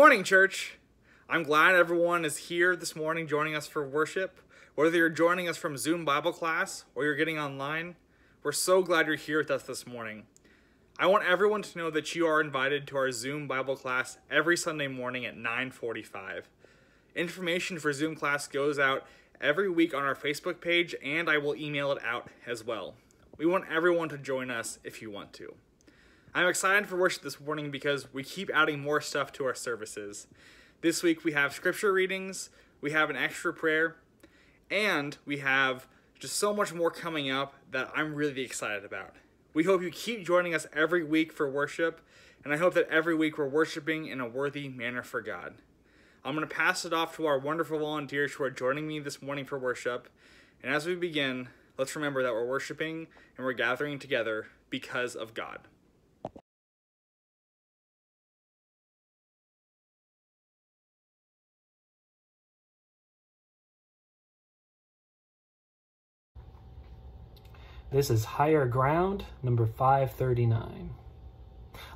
Good morning, church. I'm glad everyone is here this morning joining us for worship. Whether you're joining us from Zoom Bible class or you're getting online, we're so glad you're here with us this morning. I want everyone to know that you are invited to our Zoom Bible class every Sunday morning at 9:45. Information for Zoom class goes out every week on our Facebook page and I will email it out as well. We want everyone to join us if you want to. I'm excited for worship this morning because we keep adding more stuff to our services. This week we have scripture readings, we have an extra prayer, and we have just so much more coming up that I'm really excited about. We hope you keep joining us every week for worship, and I hope that every week we're worshiping in a worthy manner for God. I'm going to pass it off to our wonderful volunteers who are joining me this morning for worship. And as we begin, let's remember that we're worshiping and we're gathering together because of God. This is Higher Ground, number 539.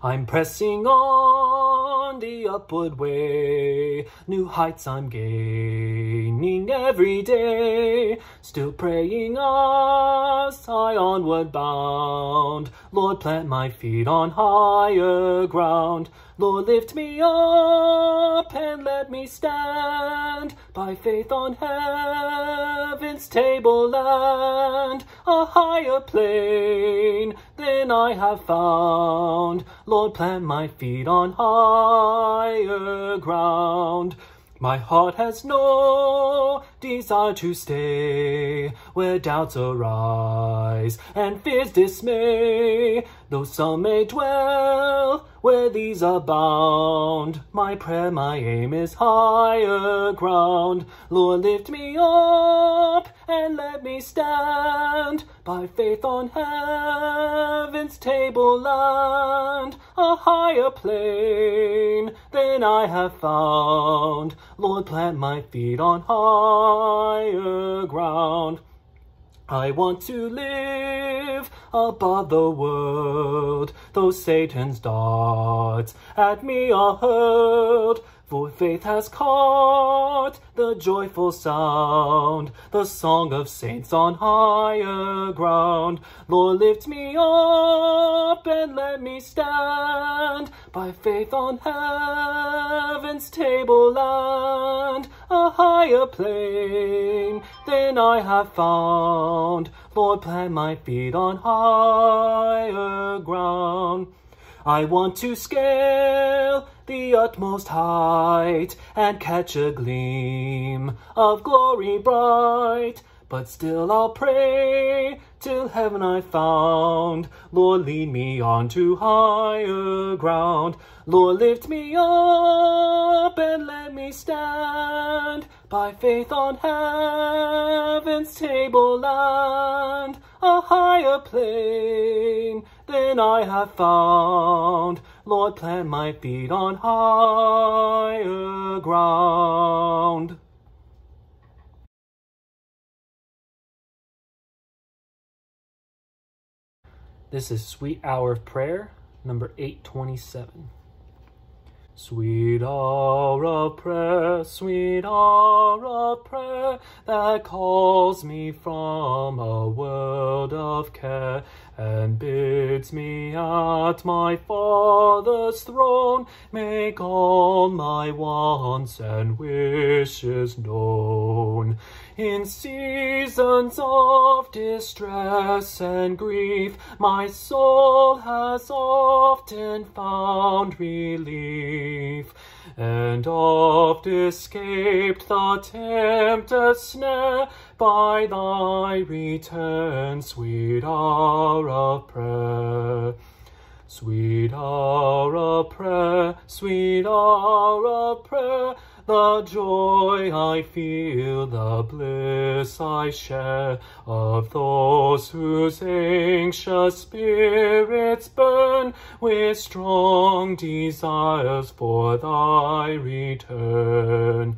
I'm pressing on the upward way, new heights I'm gaining every day, still praying us, I onward bound. Lord, plant my feet on higher ground. Lord, lift me up and let me stand by faith on heaven's tableland, a higher plane than I have found. Lord, plant my feet on higher ground. My heart has no desire to stay where doubts arise and fears dismay. Though some may dwell where these abound, my prayer, my aim is higher ground. Lord, lift me up and let me stand by faith on heaven's tableland, a higher plane than I have found. Lord, plant my feet on higher ground. I want to live above the world, though Satan's darts at me are hurled. For faith has caught the joyful sound, the song of saints on higher ground. Lord, lift me up and let me stand by faith on heaven's tableland, a higher plane than I have found. Lord, plant my feet on higher ground. I want to scale the utmost height and catch a gleam of glory bright. But still I'll pray till heaven I found. Lord, lead me on to higher ground. Lord, lift me up and let me stand by faith on heaven's tableland, a higher plane than I have found. Lord, plant my feet on higher ground. This is Sweet Hour of Prayer, number 827. Sweet hour of prayer, sweet hour of prayer, that calls me from a world of care, and bids me at my Father's throne make all my wants and wishes known. In seasons of distress and grief, my soul has often found relief, and oft escaped the tempter's snare by thy return, sweet hour of prayer. Sweet hour of prayer, sweet hour of prayer, the joy I feel, the bliss I share of those whose anxious spirits burn with strong desires for thy return.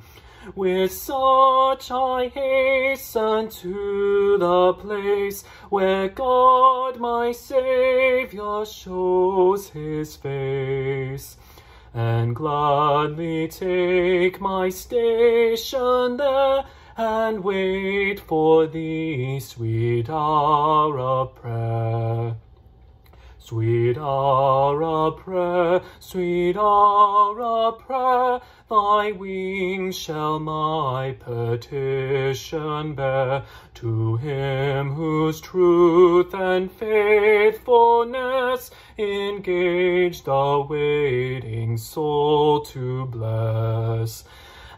With such I hasten to the place where God my Saviour shows his face and gladly take my station there and wait for the sweet hour of prayer. Sweet of prayer, sweet of prayer, thy wings shall my petition bear to him whose truth and faithfulness engage the waiting soul to bless.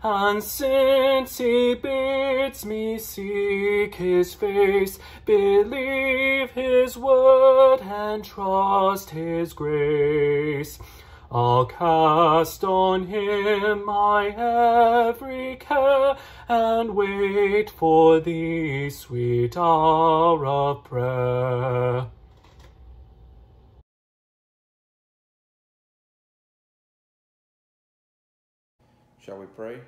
And since he bids me seek his face, believe his word and trust his grace, I'll cast on him my every care and wait for the sweet hour of prayer. Shall we pray?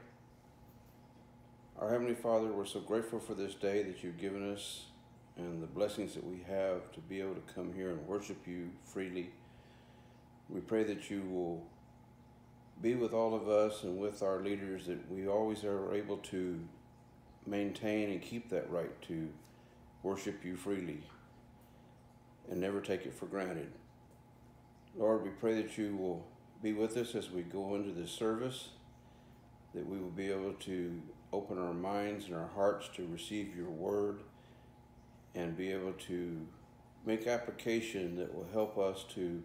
Our Heavenly Father, we're so grateful for this day that you've given us and the blessings that we have to be able to come here and worship you freely. We pray that you will be with all of us and with our leaders, that we always are able to maintain and keep that right to worship you freely and never take it for granted. Lord, we pray that you will be with us as we go into this service that we will be able to open our minds and our hearts to receive your word and be able to make application that will help us to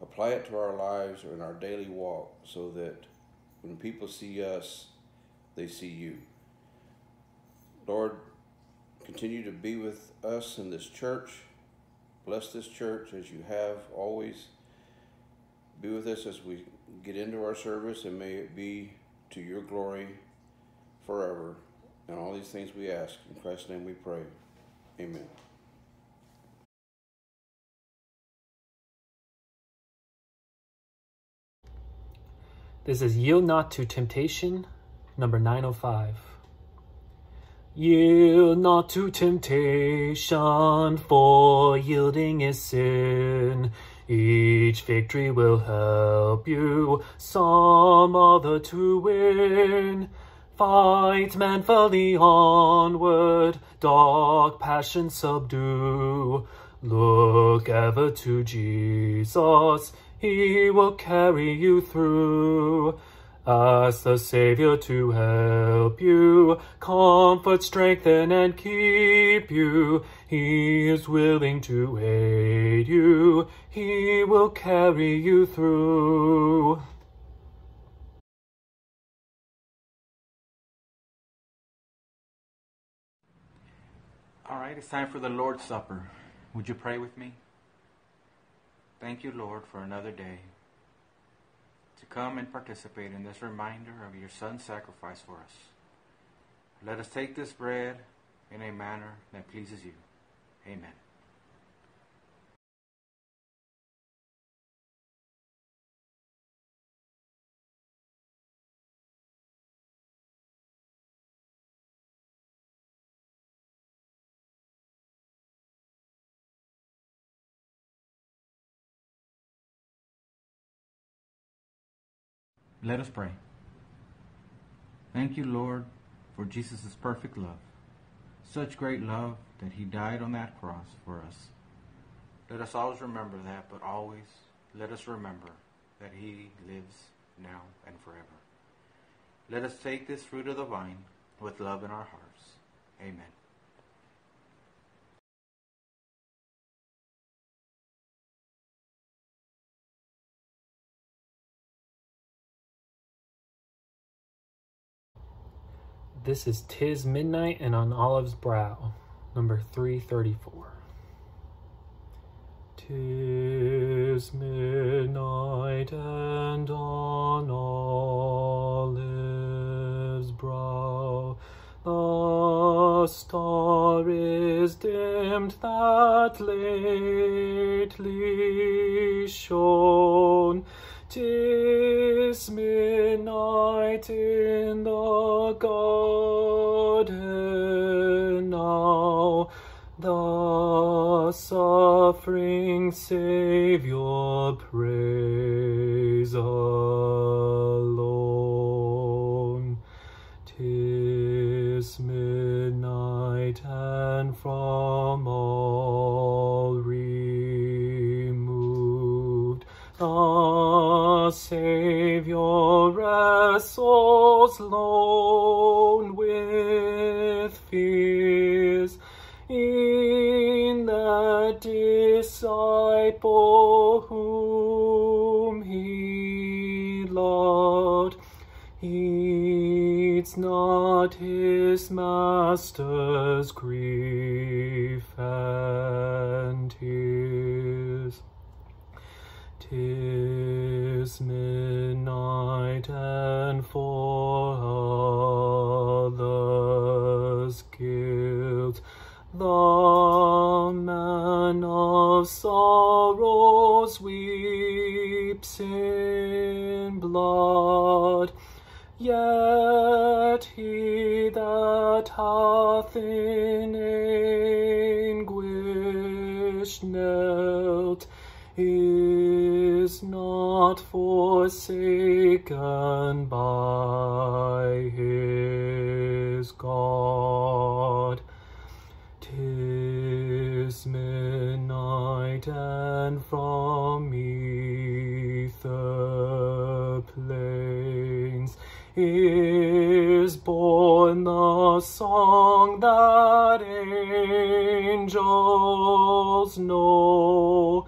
apply it to our lives or in our daily walk so that when people see us, they see you. Lord, continue to be with us in this church. Bless this church as you have always. Be with us as we get into our service and may it be to your glory forever. And all these things we ask. In Christ's name we pray. Amen. This is Yield Not to Temptation, number 905. Yield not to temptation, for yielding is sin. Each victory will help you some other to win. Fight manfully onward, dark passions subdue. Look ever to Jesus, he will carry you through. Ask the Savior to help you, comfort, strengthen, and keep you. He is willing to aid you. He will carry you through. All right, it's time for the Lord's Supper. Would you pray with me? Thank you, Lord, for another day come and participate in this reminder of your Son's sacrifice for us. Let us take this bread in a manner that pleases you. Amen. Let us pray. Thank you, Lord, for Jesus' perfect love. Such great love that he died on that cross for us. Let us always remember that, but always let us remember that he lives now and forever. Let us take this fruit of the vine with love in our hearts. Amen. This is Tis Midnight and on Olive's Brow, number 334. Tis midnight and on Olive's brow the star is dimmed that lately shone. Savior, praise alone. Tis midnight and from all removed, the Savior wrestles low. His master's grief and tears. Tis midnight and for others guilt the man of sorrows weeps in blood. Yet he that hath in anguish knelt is not forsaken by his God. Tis midnight and from ether plains is born the song that angels know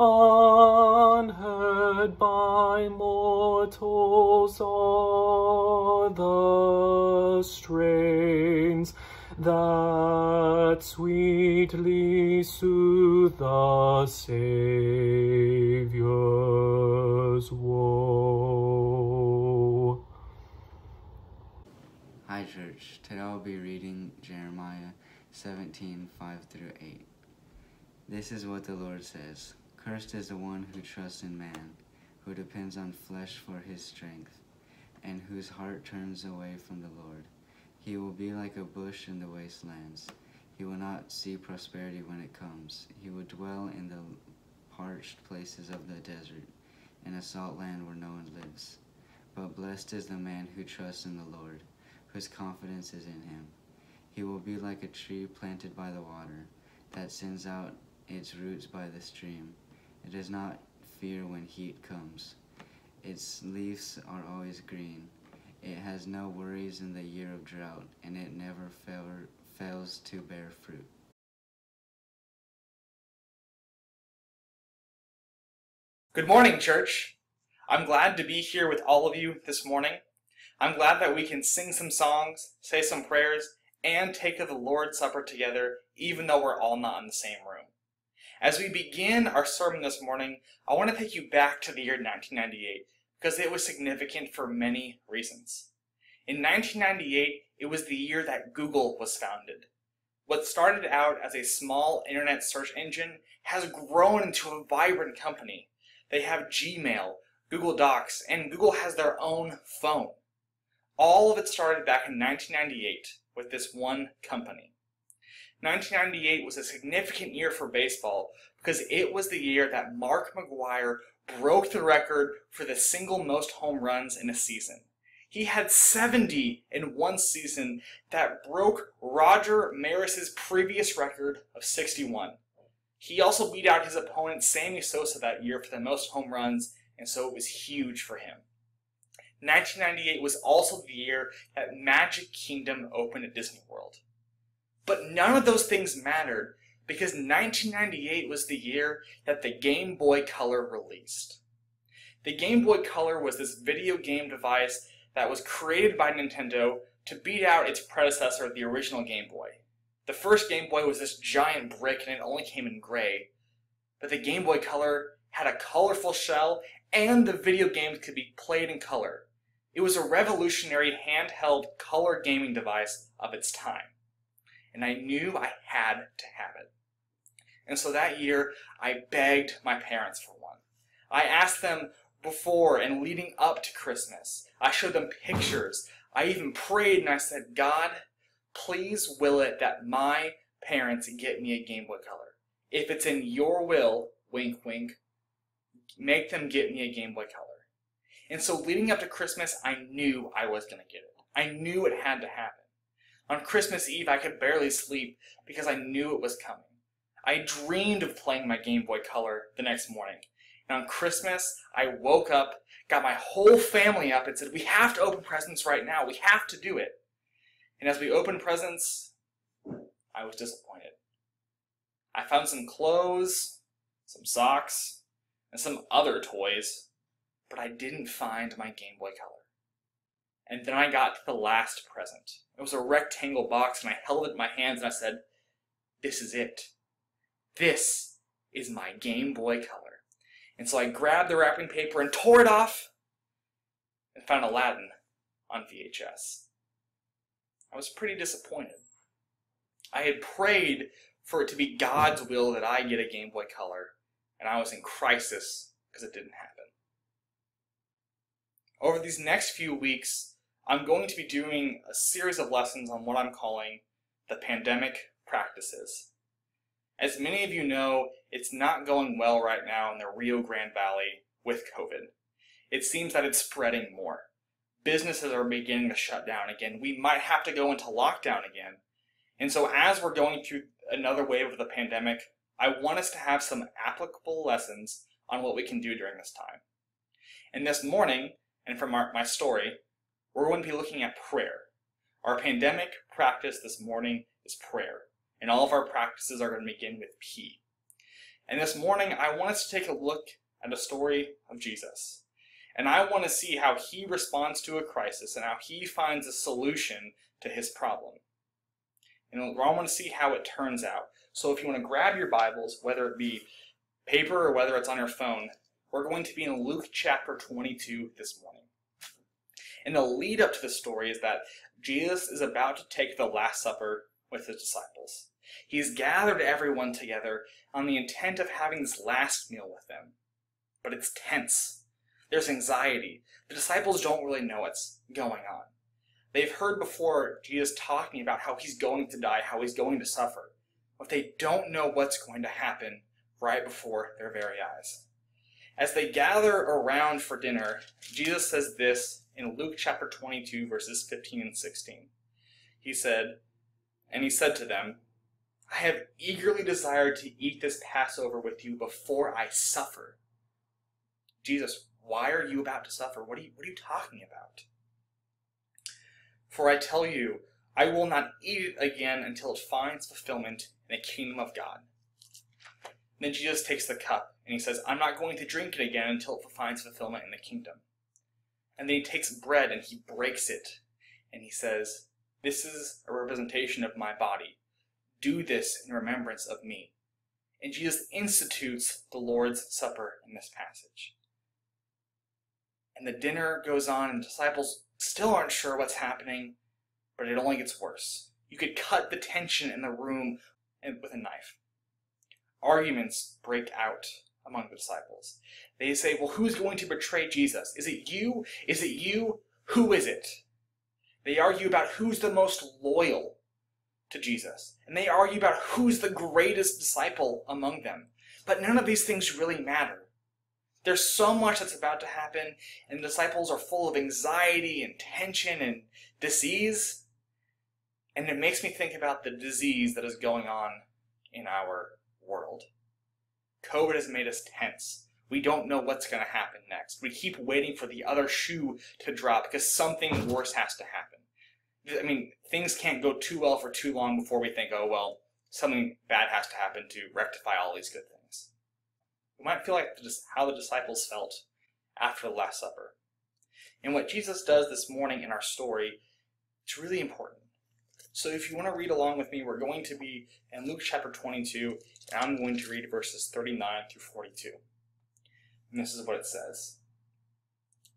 unheard by mortals are the strains that sweetly soothe the Saviour's woe. Church. Today I'll be reading Jeremiah 17 5 through 8. This is what the Lord says Cursed is the one who trusts in man, who depends on flesh for his strength, and whose heart turns away from the Lord. He will be like a bush in the wastelands. He will not see prosperity when it comes. He will dwell in the parched places of the desert, in a salt land where no one lives. But blessed is the man who trusts in the Lord, whose confidence is in him. He will be like a tree planted by the water, that sends out its roots by the stream. It does not fear when heat comes. Its leaves are always green. It has no worries in the year of drought, and it never fail, fails to bear fruit. Good morning, church. I'm glad to be here with all of you this morning. I'm glad that we can sing some songs, say some prayers, and take of the Lord's Supper together, even though we're all not in the same room. As we begin our sermon this morning, I want to take you back to the year 1998 because it was significant for many reasons. In 1998, it was the year that Google was founded. What started out as a small internet search engine has grown into a vibrant company. They have Gmail, Google Docs, and Google has their own phone. All of it started back in 1998 with this one company. 1998 was a significant year for baseball because it was the year that Mark McGwire broke the record for the single most home runs in a season. He had 70 in one season that broke Roger Maris's previous record of 61. He also beat out his opponent Sammy Sosa that year for the most home runs, and so it was huge for him. 1998 was also the year that Magic Kingdom opened at Disney World. But none of those things mattered because 1998 was the year that the Game Boy Color released. The Game Boy Color was this video game device that was created by Nintendo to beat out its predecessor, the original Game Boy. The first Game Boy was this giant brick and it only came in gray, but the Game Boy Color had a colorful shell and the video games could be played in color. It was a revolutionary handheld color gaming device of its time and I knew I had to have it. And so that year, I begged my parents for one. I asked them before and leading up to Christmas. I showed them pictures. I even prayed and I said, God, please will it that my parents get me a Game Boy Color. If it's in your will, wink, wink, make them get me a Game Boy Color. And so leading up to Christmas, I knew I was going to get it. I knew it had to happen. On Christmas Eve, I could barely sleep because I knew it was coming. I dreamed of playing my Game Boy Color the next morning. And on Christmas, I woke up, got my whole family up and said, We have to open presents right now. We have to do it. And as we opened presents, I was disappointed. I found some clothes, some socks, and some other toys, but I didn't find my Game Boy Color. And then I got to the last present. It was a rectangle box, and I held it in my hands and I said, This is it. This is my Game Boy Color. And so I grabbed the wrapping paper and tore it off and found Aladdin on VHS. I was pretty disappointed. I had prayed for it to be God's will that I get a Game Boy Color, and I was in crisis because it didn't happen. Over these next few weeks, I'm going to be doing a series of lessons on what I'm calling the pandemic practices. As many of you know, it's not going well right now in the Rio Grande Valley with COVID. It seems that it's spreading more. Businesses are beginning to shut down again. We might have to go into lockdown again. And so, as we're going through another wave of the pandemic, I want us to have some applicable lessons on what we can do during this time. And this morning, and from our, my story, we're going to be looking at prayer. Our pandemic practice this morning is prayer and all of our practices are going to begin with P. And this morning, I want us to take a look at a story of Jesus. And I want to see how he responds to a crisis and how he finds a solution to his problem. And I want to see how it turns out. So if you want to grab your Bibles, whether it be paper or whether it's on your phone, we're going to be in Luke chapter 22 this morning. And the lead up to the story is that Jesus is about to take the Last Supper with his disciples. He's gathered everyone together on the intent of having this last meal with them. But it's tense. There's anxiety. The disciples don't really know what's going on. They've heard before Jesus talking about how he's going to die, how he's going to suffer. But they don't know what's going to happen right before their very eyes. As they gather around for dinner, Jesus says this in Luke chapter 22, verses 15 and 16. He said, And he said to them, I have eagerly desired to eat this Passover with you before I suffer. Jesus, why are you about to suffer? What are you, what are you talking about? For I tell you, I will not eat it again until it finds fulfillment in the kingdom of God. And then Jesus takes the cup and he says, I'm not going to drink it again until it finds fulfillment in the kingdom. And then he takes bread and he breaks it and he says, This is a representation of my body do this in remembrance of me. And Jesus institutes the Lord's Supper in this passage. And the dinner goes on, and the disciples still aren't sure what's happening, but it only gets worse. You could cut the tension in the room with a knife. Arguments break out among the disciples. They say, Well, who's going to betray Jesus? Is it you? Is it you? Who is it? They argue about who's the most loyal to Jesus. And they argue about who's the greatest disciple among them. But none of these things really matter. There's so much that's about to happen, and the disciples are full of anxiety and tension and disease. And it makes me think about the disease that is going on in our world. COVID has made us tense. We don't know what's going to happen next. We keep waiting for the other shoe to drop because something worse has to happen. I mean, things can't go too well for too long before we think, oh, well, something bad has to happen to rectify all these good things. We might feel like how the disciples felt after the Last Supper. And what Jesus does this morning in our story, it's really important. So if you want to read along with me, we're going to be in Luke chapter 22, and I'm going to read verses 39 through 42. And this is what it says.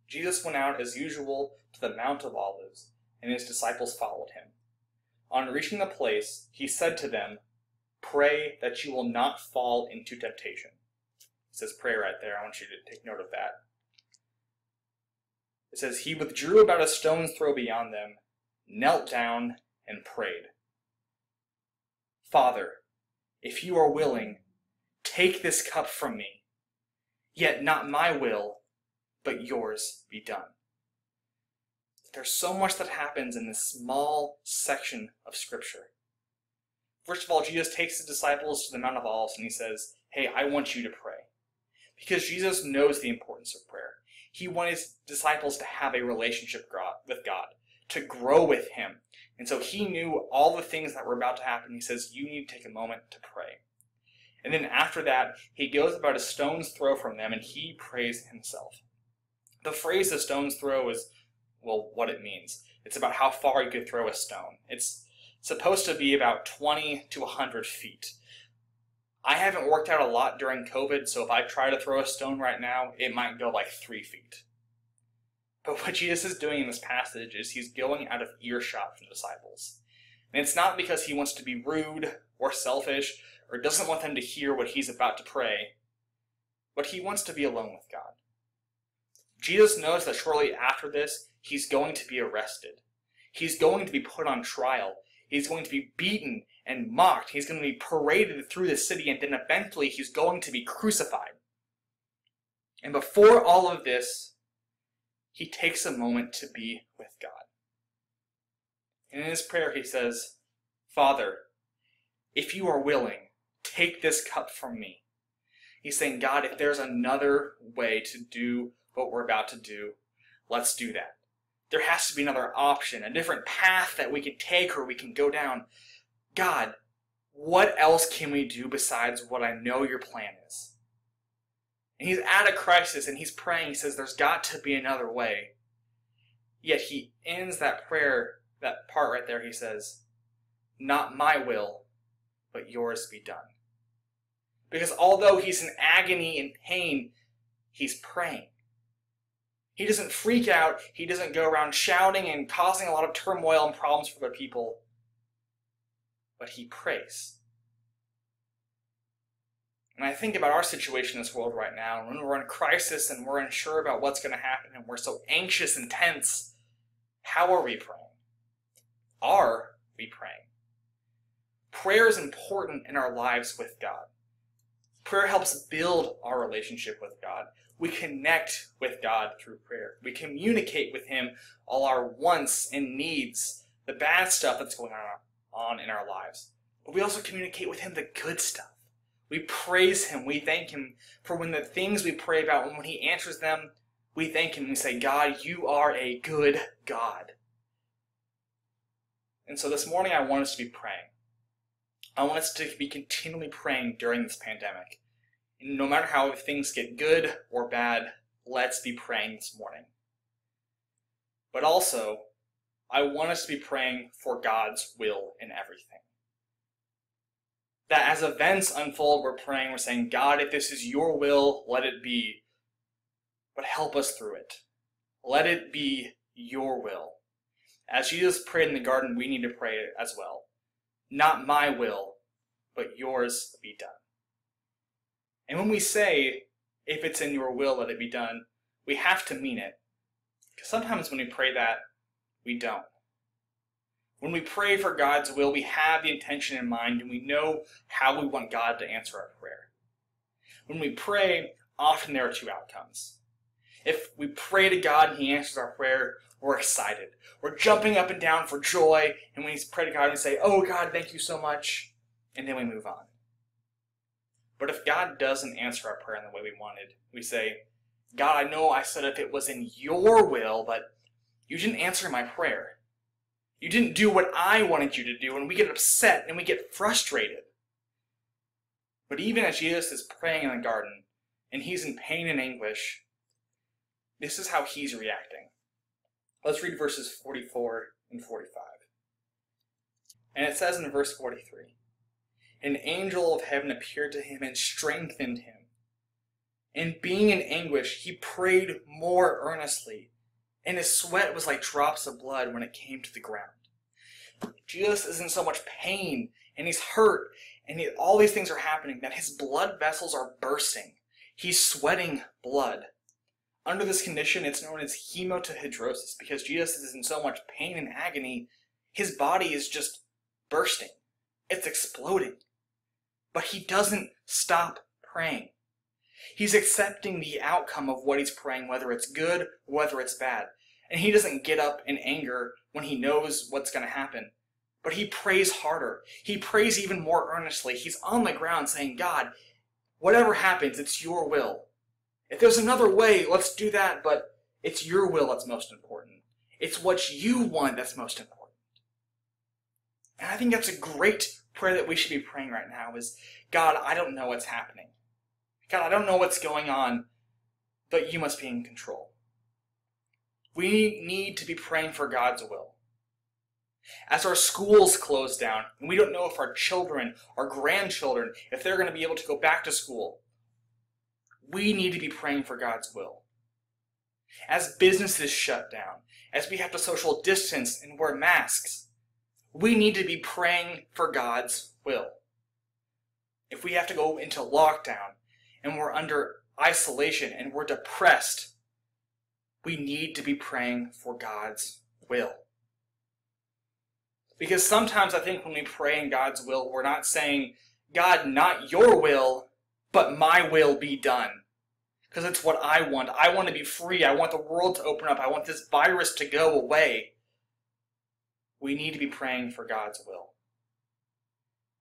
Jesus went out as usual to the Mount of Olives and his disciples followed him. On reaching the place, he said to them, Pray that you will not fall into temptation. It says pray right there. I want you to take note of that. It says, He withdrew about a stone's throw beyond them, knelt down, and prayed. Father, if you are willing, take this cup from me. Yet not my will, but yours be done. There's so much that happens in this small section of Scripture. First of all, Jesus takes the disciples to the Mount of Olives and he says, Hey, I want you to pray. Because Jesus knows the importance of prayer. He wanted his disciples to have a relationship with God, to grow with Him. And so he knew all the things that were about to happen. He says, You need to take a moment to pray. And then after that, he goes about a stone's throw from them and he prays himself. The phrase a stone's throw is, well, what it means. It's about how far you could throw a stone. It's supposed to be about 20 to 100 feet. I haven't worked out a lot during COVID, so if I try to throw a stone right now, it might go like three feet. But what Jesus is doing in this passage is he's going out of earshot from the disciples. And it's not because he wants to be rude or selfish or doesn't want them to hear what he's about to pray, but he wants to be alone with God. Jesus knows that shortly after this, he's going to be arrested. He's going to be put on trial. He's going to be beaten and mocked. He's going to be paraded through the city, and then eventually he's going to be crucified. And before all of this, he takes a moment to be with God. And in his prayer, he says, Father, if you are willing, take this cup from me. He's saying, God, if there's another way to do what we're about to do, let's do that. There has to be another option, a different path that we can take or we can go down. God, what else can we do besides what I know your plan is? And he's at a crisis and he's praying. He says, There's got to be another way. Yet he ends that prayer, that part right there. He says, Not my will, but yours be done. Because although he's in agony and pain, he's praying. He doesn't freak out. He doesn't go around shouting and causing a lot of turmoil and problems for other people. But he prays. And I think about our situation in this world right now, when we're in crisis and we're unsure about what's going to happen and we're so anxious and tense, how are we praying? Are we praying? Prayer is important in our lives with God. Prayer helps build our relationship with God. We connect with God through prayer. We communicate with Him all our wants and needs, the bad stuff that's going on in our lives. But we also communicate with Him the good stuff. We praise Him. We thank Him for when the things we pray about, when He answers them, we thank Him and we say, God, you are a good God. And so this morning I want us to be praying. I want us to be continually praying during this pandemic. And no matter how things get good or bad, let's be praying this morning. But also, I want us to be praying for God's will in everything. That as events unfold, we're praying, we're saying, God, if this is your will, let it be. But help us through it. Let it be your will. As Jesus prayed in the garden, we need to pray as well. Not my will, but yours be done. And when we say, if it's in your will, let it be done, we have to mean it. Because sometimes when we pray that, we don't. When we pray for God's will, we have the intention in mind and we know how we want God to answer our prayer. When we pray, often there are two outcomes. If we pray to God and He answers our prayer, we're excited. We're jumping up and down for joy, and when we pray to God, we say, Oh God, thank you so much, and then we move on. But if God doesn't answer our prayer in the way we wanted, we say, God, I know I said if it was in your will, but you didn't answer my prayer. You didn't do what I wanted you to do, and we get upset and we get frustrated. But even as Jesus is praying in the garden, and he's in pain and anguish, this is how he's reacting. Let's read verses 44 and 45. And it says in verse 43 An angel of heaven appeared to him and strengthened him. And being in anguish, he prayed more earnestly, and his sweat was like drops of blood when it came to the ground. Jesus is in so much pain, and he's hurt, and he, all these things are happening that his blood vessels are bursting. He's sweating blood. Under this condition, it's known as hematidrosis because Jesus is in so much pain and agony, his body is just bursting. It's exploding. But he doesn't stop praying. He's accepting the outcome of what he's praying, whether it's good whether it's bad. And he doesn't get up in anger when he knows what's going to happen. But he prays harder. He prays even more earnestly. He's on the ground saying, God, whatever happens, it's your will. If there's another way, let's do that, but it's your will that's most important. It's what you want that's most important. And I think that's a great prayer that we should be praying right now is God, I don't know what's happening. God, I don't know what's going on, but you must be in control. We need to be praying for God's will. As our schools close down, and we don't know if our children, our grandchildren, if they're going to be able to go back to school, we need to be praying for God's will. As businesses shut down, as we have to social distance and wear masks, we need to be praying for God's will. If we have to go into lockdown and we're under isolation and we're depressed, we need to be praying for God's will. Because sometimes I think when we pray in God's will, we're not saying, God, not your will, but my will be done. Because it's what I want. I want to be free. I want the world to open up. I want this virus to go away. We need to be praying for God's will.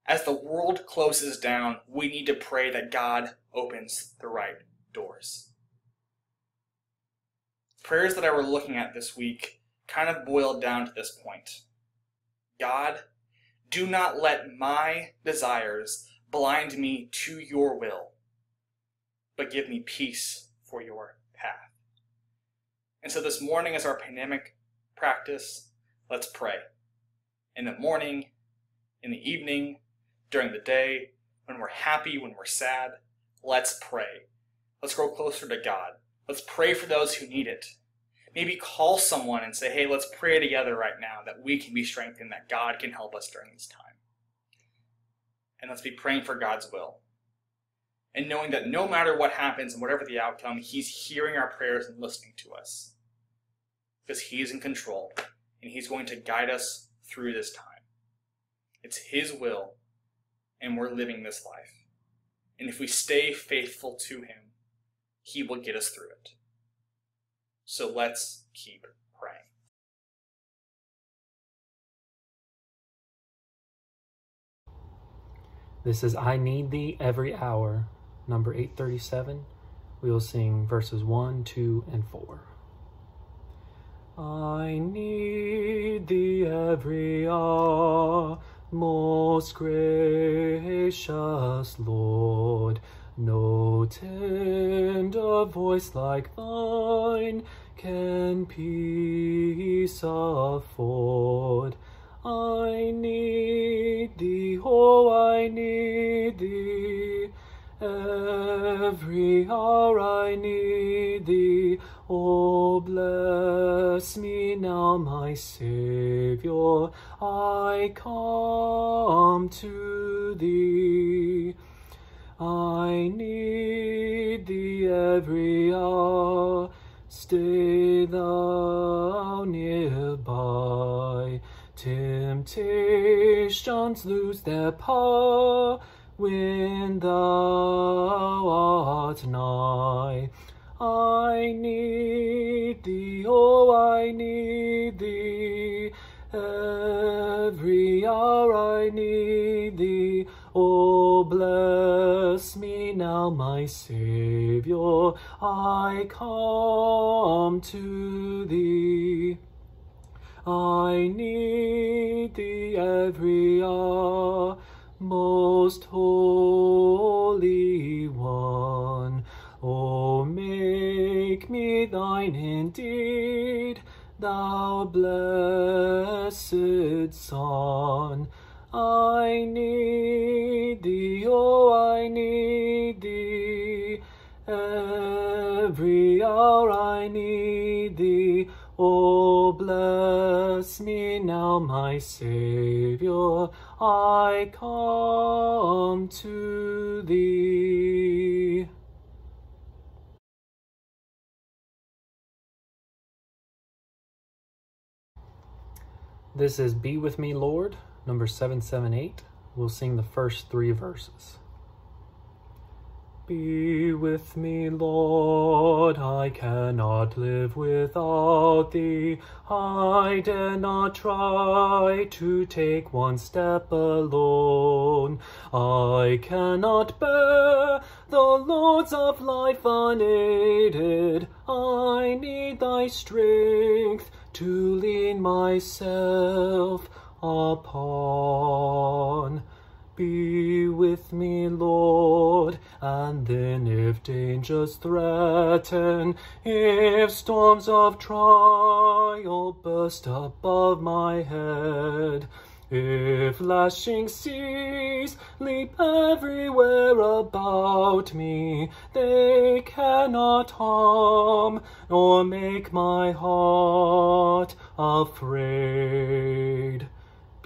As the world closes down, we need to pray that God opens the right doors. Prayers that I were looking at this week kind of boiled down to this point. God, do not let my desires blind me to your will, but give me peace for your path. And so this morning, as our pandemic practice, let's pray. In the morning, in the evening, during the day, when we're happy, when we're sad, let's pray. Let's grow closer to God. Let's pray for those who need it. Maybe call someone and say, hey, let's pray together right now that we can be strengthened, that God can help us during this time. And let's be praying for God's will. And knowing that no matter what happens and whatever the outcome, He's hearing our prayers and listening to us. Because He's in control and He's going to guide us through this time. It's His will, and we're living this life. And if we stay faithful to Him, He will get us through it. So let's keep praying. This is I Need Thee Every Hour, number 837. We will sing verses 1, 2, and 4. I need thee every hour, most gracious Lord. No tender voice like thine can peace afford. I need thee, oh, I need thee. Every hour I need thee. Oh, bless me now, my Savior. I come to thee. I need thee every hour. Stay thou nearby. Temptations lose their power when thou art nigh. I need thee, oh, bless me now, my Savior. I come to thee. I need thee every hour, most holy one. Oh, make me thine indeed, thou blessed Son. I need thee, oh, I need thee. Every hour I need thee. Oh, bless me now, my Savior. I come to thee. This is Be With Me, Lord, number 778. We'll sing the first three verses. Be with me, Lord, I cannot live without thee. I dare not try to take one step alone. I cannot bear the loads of life unaided. I need thy strength to lean myself upon. Be with me, Lord, and then if dangers threaten, if storms of trial burst above my head, if lashing seas leap everywhere about me, they cannot harm nor make my heart afraid.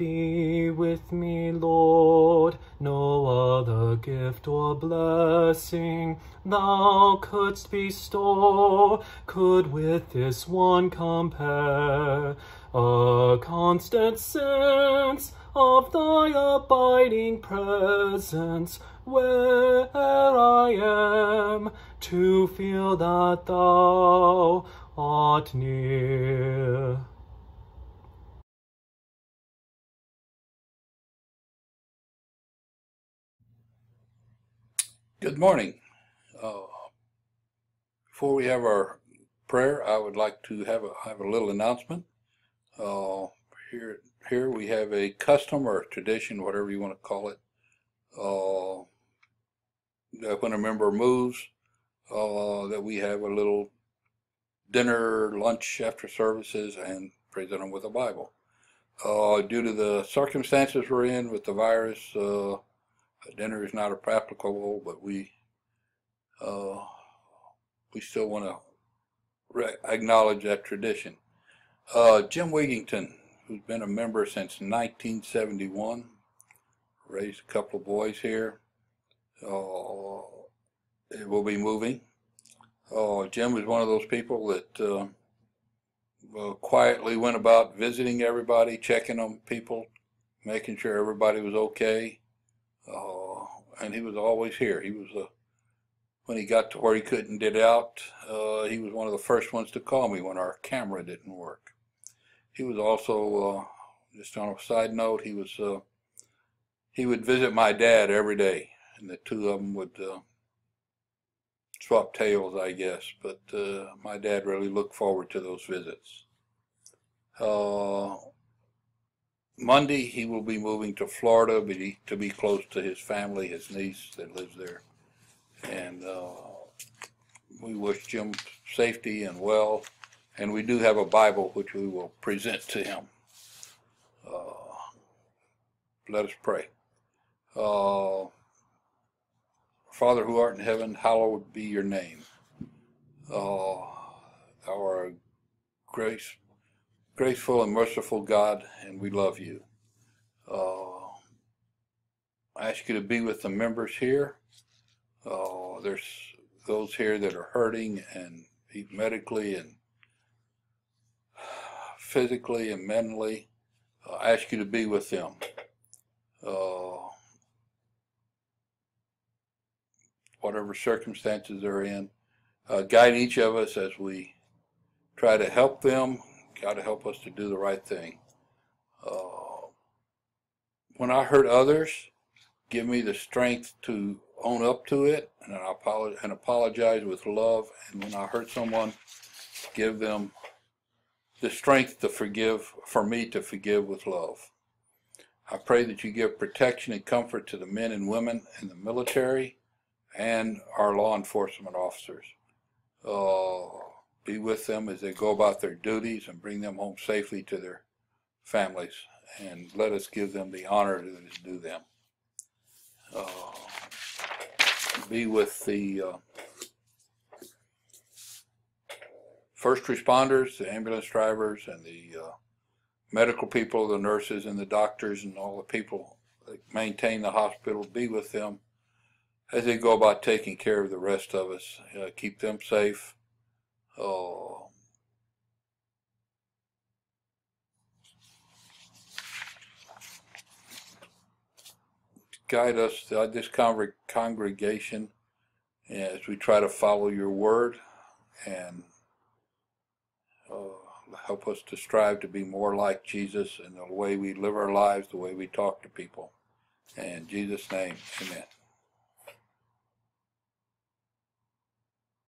Be with me, Lord, no other gift or blessing thou couldst bestow could with this one compare. A constant sense of thy abiding presence where'er I am, to feel that thou art near. Good morning. Uh, before we have our prayer, I would like to have a have a little announcement. Uh, here, here we have a custom or tradition, whatever you want to call it. Uh, that when a member moves, uh, that we have a little dinner, lunch after services, and present them with a Bible. Uh, due to the circumstances we're in with the virus, uh, dinner is not applicable, but we uh, we still want to acknowledge that tradition. Uh, Jim Wigington, who's been a member since 1971, raised a couple of boys here. Uh, will be moving. Uh, Jim was one of those people that uh, uh, quietly went about visiting everybody, checking on people, making sure everybody was okay. Uh, and he was always here. He was a, when he got to where he couldn't get out, uh, he was one of the first ones to call me when our camera didn't work. He was also, uh, just on a side note, he was, uh, he would visit my dad every day, and the two of them would uh, swap tales, I guess. But uh, my dad really looked forward to those visits. Monday, he will be moving to Florida be, to be close to his family, his niece that lives there. And uh, we wish Jim safety and well. And we do have a Bible which we will present to him. Uh, let us pray. Uh, Father who art in heaven, hallowed be your name. Uh, our grace graceful and merciful God, and we love you. Uh, I ask you to be with the members here. Uh, there's those here that are hurting and medically and physically and mentally. Uh, I ask you to be with them. Uh, whatever circumstances they're in, uh, guide each of us as we try to help them God to help us to do the right thing. Uh, when I hurt others, give me the strength to own up to it and, apologize, and apologize with love. And when I hurt someone, give them the strength to forgive, for me to forgive with love. I pray that you give protection and comfort to the men and women in the military and our law enforcement officers. Uh, be with them as they go about their duties and bring them home safely to their families. And let us give them the honor that is due them. Uh, be with the uh, first responders, the ambulance drivers, and the uh, medical people, the nurses, and the doctors, and all the people that maintain the hospital. Be with them as they go about taking care of the rest of us. Uh, keep them safe Oh. Guide us, this congregation, as we try to follow your word and uh, help us to strive to be more like Jesus in the way we live our lives, the way we talk to people. In Jesus' name, amen.